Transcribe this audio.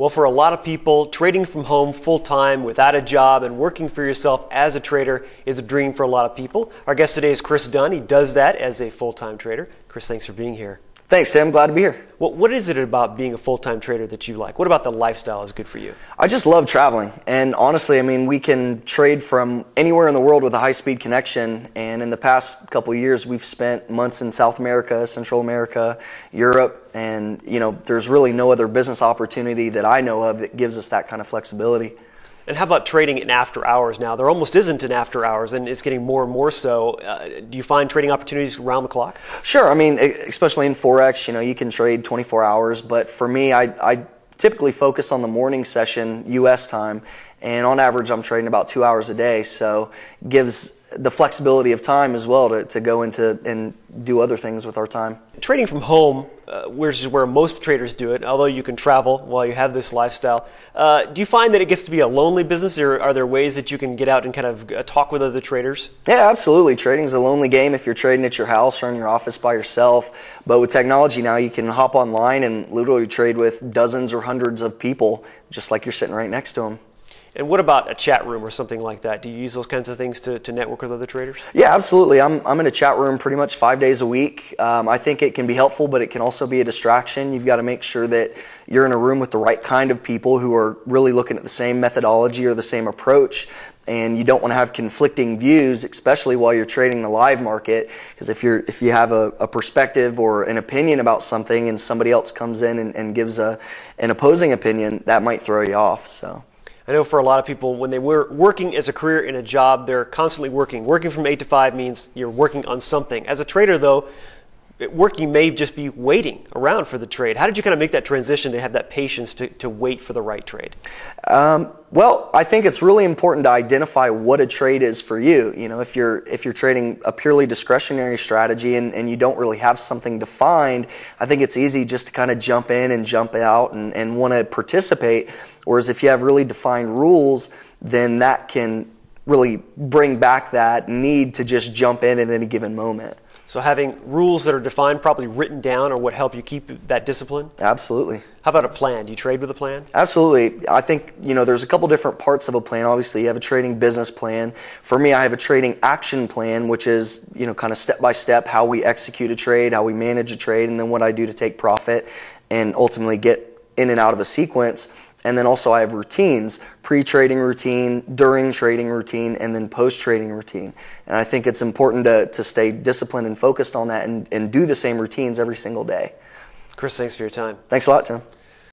Well, for a lot of people, trading from home full time without a job and working for yourself as a trader is a dream for a lot of people. Our guest today is Chris Dunn. He does that as a full time trader. Chris, thanks for being here. Thanks, Tim. Glad to be here. Well, what is it about being a full time trader that you like? What about the lifestyle is good for you? I just love traveling. And honestly, I mean, we can trade from anywhere in the world with a high speed connection. And in the past couple years, we've spent months in South America, Central America, Europe. And, you know, there's really no other business opportunity that I know of that gives us that kind of flexibility. And how about trading in after hours now? There almost isn't an after hours, and it's getting more and more so. Uh, do you find trading opportunities around the clock? Sure. I mean, especially in Forex, you know, you can trade 24 hours. But for me, I, I typically focus on the morning session, U.S. time, and on average, I'm trading about two hours a day. So gives the flexibility of time as well to, to go into and do other things with our time. Trading from home, uh, which is where most traders do it, although you can travel while you have this lifestyle, uh, do you find that it gets to be a lonely business, or are there ways that you can get out and kind of uh, talk with other traders? Yeah, absolutely. Trading is a lonely game if you're trading at your house or in your office by yourself. But with technology now, you can hop online and literally trade with dozens or hundreds of people, just like you're sitting right next to them. And what about a chat room or something like that? Do you use those kinds of things to, to network with other traders? Yeah, absolutely. I'm, I'm in a chat room pretty much five days a week. Um, I think it can be helpful, but it can also be a distraction. You've got to make sure that you're in a room with the right kind of people who are really looking at the same methodology or the same approach. And you don't want to have conflicting views, especially while you're trading the live market. Because if you're if you have a, a, perspective or an opinion about something, and somebody else comes in and, and gives a an opposing opinion, that might throw you off. So. I know for a lot of people, when they were working as a career in a job, they're constantly working. Working from 8 to 5 means you're working on something. As a trader, though, working may just be waiting around for the trade. How did you kind of make that transition to have that patience to, to wait for the right trade? Um, well, I think it's really important to identify what a trade is for you. You know, if you're if you're trading a purely discretionary strategy and, and you don't really have something defined, I think it's easy just to kind of jump in and jump out and, and want to participate. Whereas if you have really defined rules, then that can really bring back that need to just jump in at any given moment. So having rules that are defined, probably written down, are what help you keep that discipline. Absolutely. How about a plan? Do you trade with a plan? Absolutely. I think you know there's a couple different parts of a plan. Obviously, you have a trading business plan. For me, I have a trading action plan, which is you know kind of step by step how we execute a trade, how we manage a trade, and then what I do to take profit and ultimately get in and out of a sequence. And then also I have routines, pre-trading routine, during trading routine, and then post-trading routine. And I think it's important to, to stay disciplined and focused on that and, and do the same routines every single day. Chris, thanks for your time. Thanks a lot, Tim.